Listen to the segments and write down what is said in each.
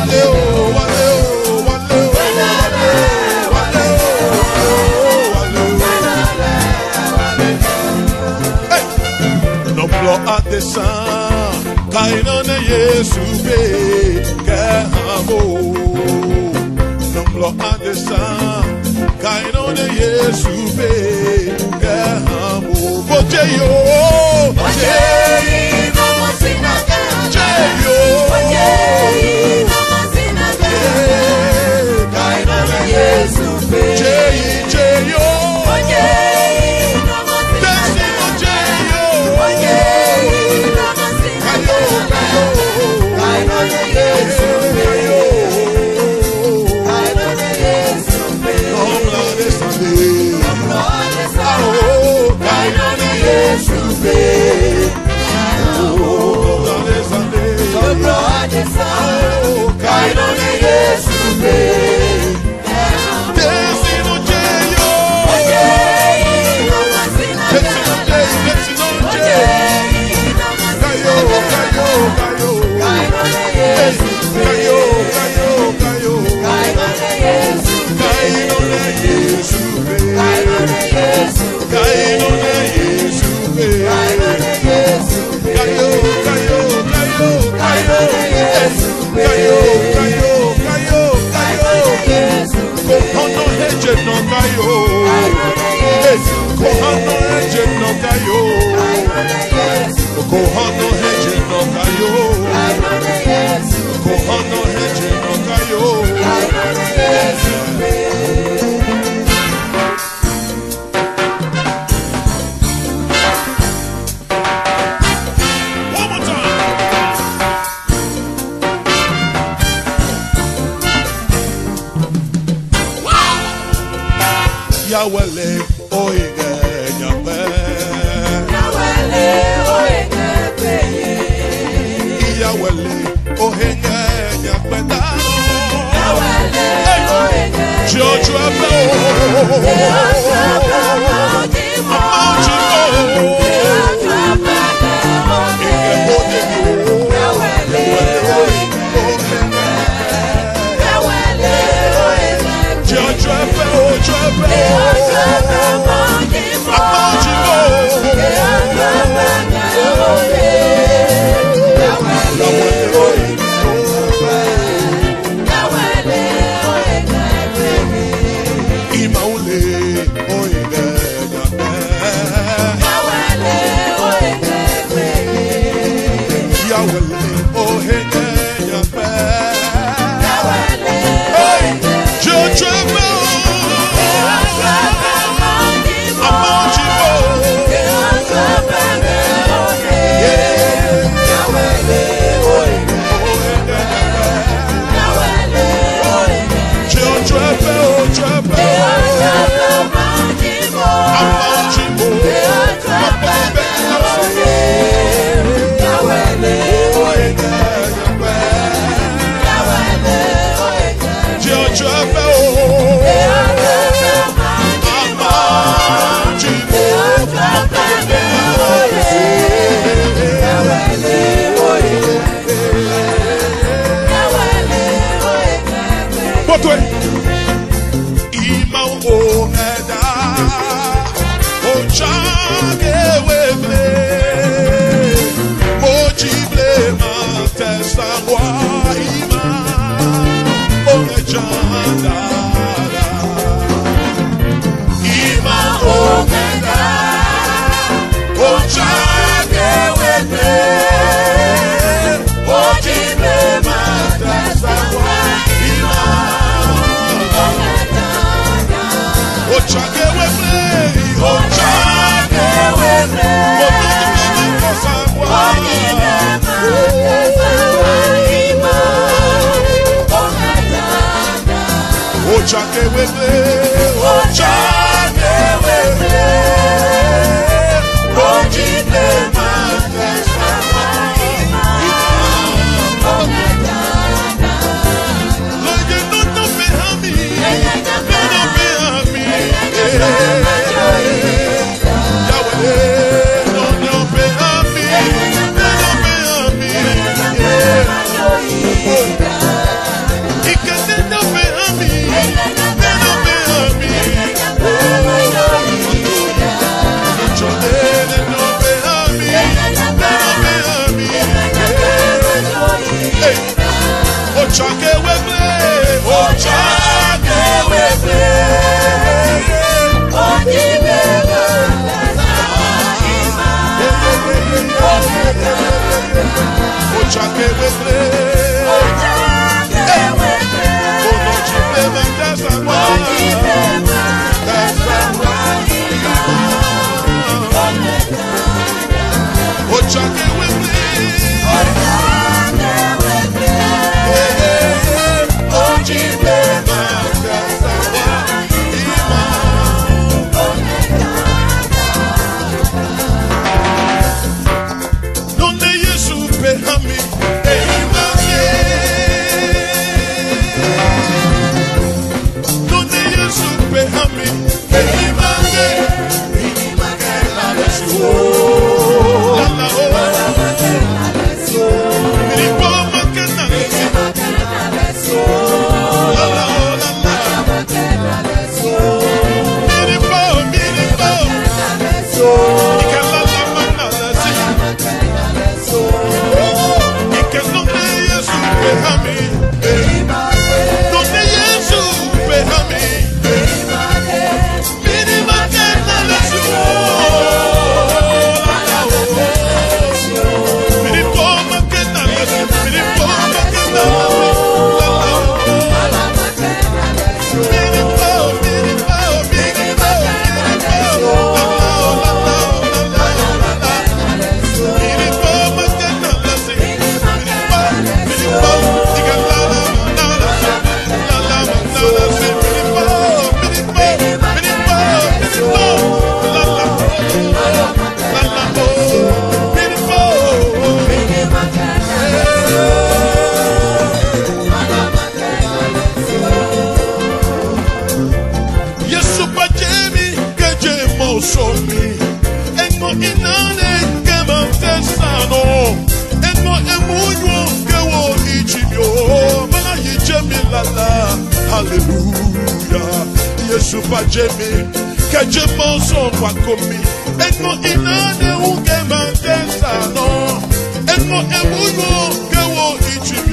wálé o wálé o wálé o wálé o wálé o. Nọ̀pọ̀ àdésàn ka iná ní Yéésù gbé kẹ́hàmó. Nọ̀pọ̀ àdésàn ka iná ní Yéésù gbé kẹ́hàmó. Bójé yóò. Bójé yóò. Jẹ́ yóò. Bójé yóò. Yes, caiu, caiu, caiu. Corrando rede não caiu. Corrando rede não caiu. Corrando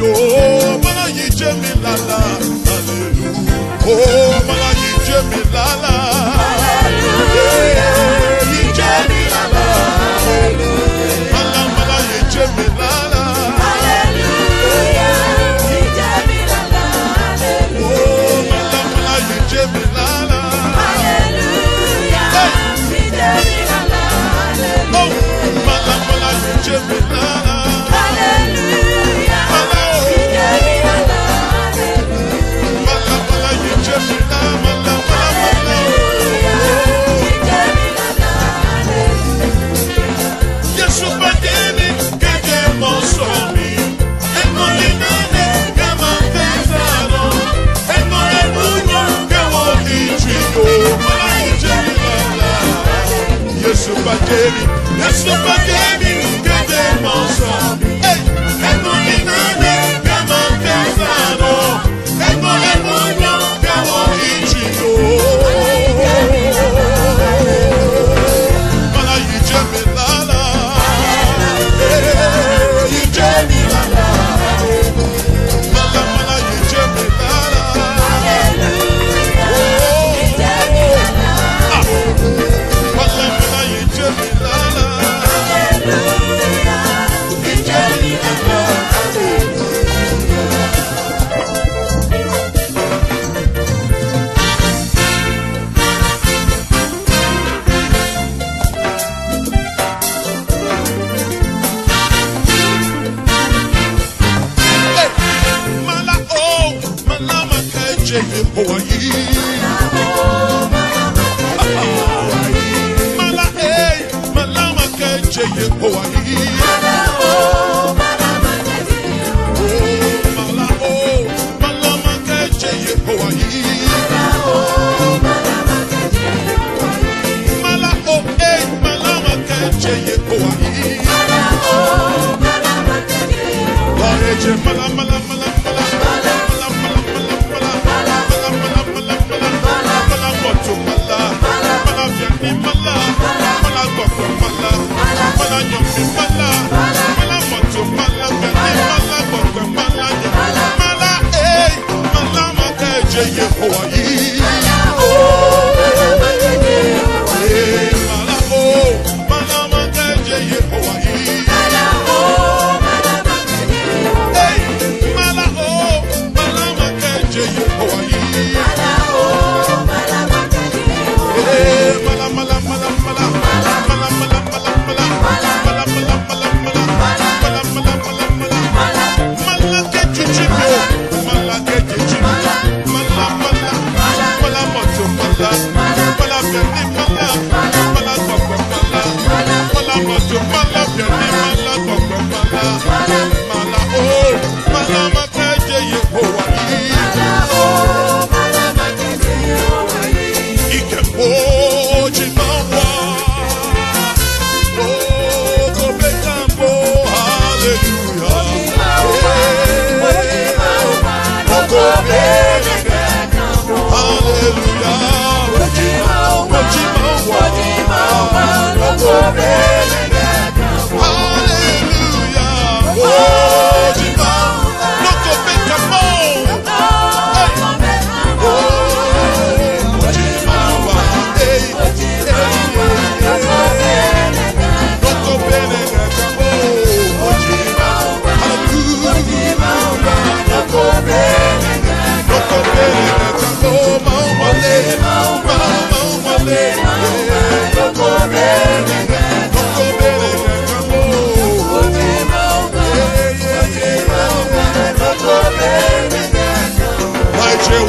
Oh, when I Mustafa. Christian boy.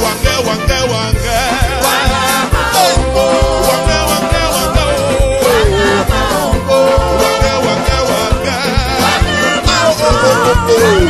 wange wange wange Ooh.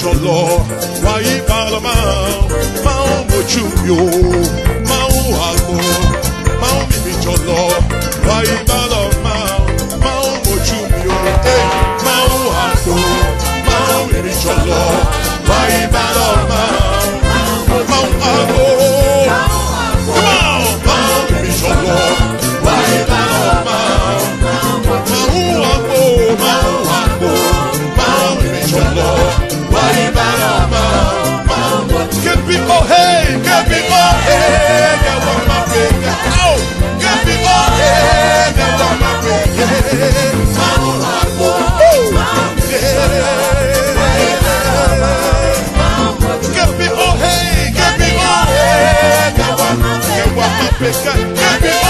jọlọ wáyé balọ̀ máa máa ń mojú mi o máa ń àgbo máa ń mímí jọlọ wáyé balọ̀ máa máa ń mojú mi o máa ń àgbo máa ń mímí jọlọ wáyé balọ̀. pecado. É.